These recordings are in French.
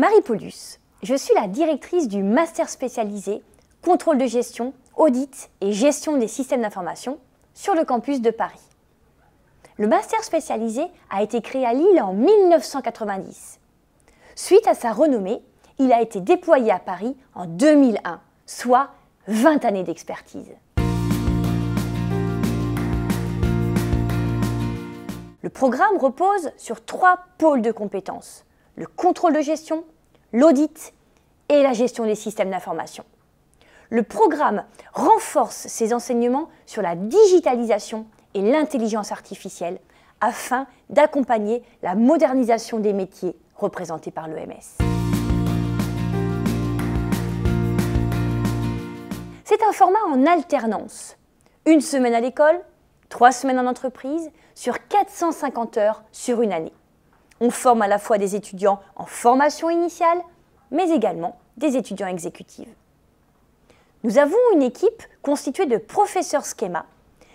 Marie Paulus, je suis la directrice du master spécialisé contrôle de gestion, audit et gestion des systèmes d'information sur le campus de Paris. Le master spécialisé a été créé à Lille en 1990. Suite à sa renommée, il a été déployé à Paris en 2001, soit 20 années d'expertise. Le programme repose sur trois pôles de compétences, le contrôle de gestion, l'audit et la gestion des systèmes d'information. Le programme renforce ses enseignements sur la digitalisation et l'intelligence artificielle afin d'accompagner la modernisation des métiers représentés par l'EMS. C'est un format en alternance. Une semaine à l'école, trois semaines en entreprise, sur 450 heures sur une année. On forme à la fois des étudiants en formation initiale, mais également des étudiants exécutifs. Nous avons une équipe constituée de professeurs schéma,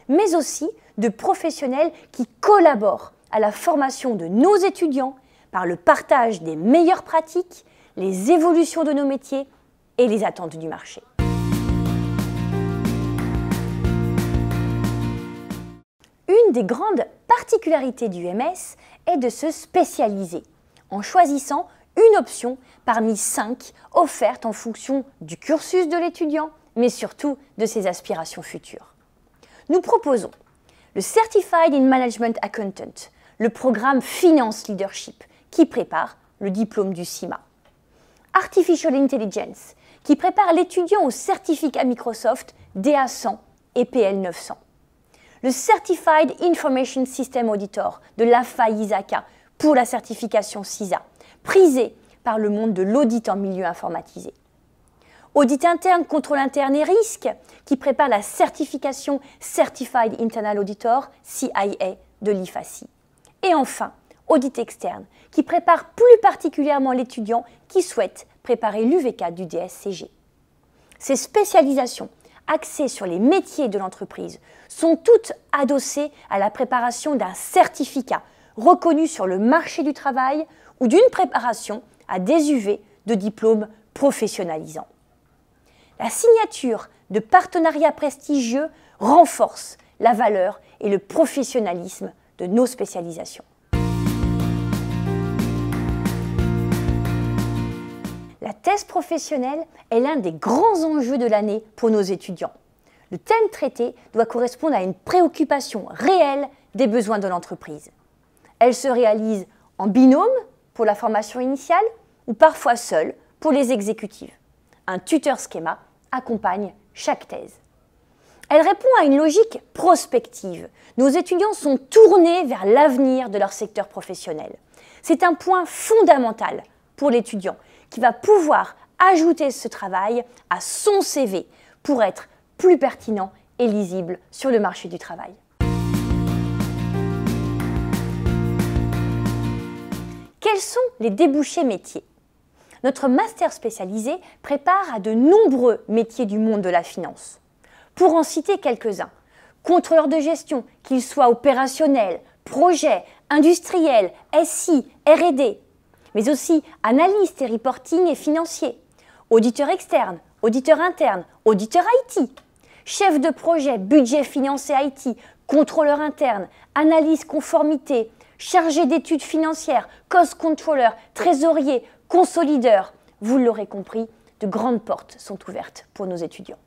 mais aussi de professionnels qui collaborent à la formation de nos étudiants par le partage des meilleures pratiques, les évolutions de nos métiers et les attentes du marché. Une des grandes particularités du MS est de se spécialiser en choisissant une option parmi cinq offertes en fonction du cursus de l'étudiant, mais surtout de ses aspirations futures. Nous proposons le Certified in Management Accountant, le programme Finance Leadership, qui prépare le diplôme du CIMA. Artificial Intelligence, qui prépare l'étudiant au certificat Microsoft DA100 et PL900. Le Certified Information System Auditor de l'AFA ISACA pour la certification CISA, prisé par le monde de l'audit en milieu informatisé. Audit interne, contrôle interne et risque, qui prépare la certification Certified Internal Auditor, CIA, de l'IFACI. Et enfin, audit externe, qui prépare plus particulièrement l'étudiant qui souhaite préparer l'UVK du DSCG. Ces spécialisations axées sur les métiers de l'entreprise sont toutes adossées à la préparation d'un certificat reconnu sur le marché du travail ou d'une préparation à des UV de diplômes professionnalisants. La signature de partenariats prestigieux renforce la valeur et le professionnalisme de nos spécialisations. Thèse professionnelle est l'un des grands enjeux de l'année pour nos étudiants. Le thème traité doit correspondre à une préoccupation réelle des besoins de l'entreprise. Elle se réalise en binôme pour la formation initiale ou parfois seule pour les exécutives un tuteur schéma accompagne chaque thèse. Elle répond à une logique prospective. Nos étudiants sont tournés vers l'avenir de leur secteur professionnel. C'est un point fondamental pour l'étudiant qui va pouvoir ajouter ce travail à son CV pour être plus pertinent et lisible sur le marché du travail. Quels sont les débouchés métiers? Notre master spécialisé prépare à de nombreux métiers du monde de la finance. Pour en citer quelques-uns, contrôleur de gestion, qu'il soit opérationnel, projet, industriel, SI, RD, mais aussi analyste et reporting et financier, auditeur externe, auditeur interne, auditeur IT, chef de projet, budget financé IT, contrôleur interne, analyse conformité, chargé d'études financières, cost controller, trésorier, consolideur. Vous l'aurez compris, de grandes portes sont ouvertes pour nos étudiants.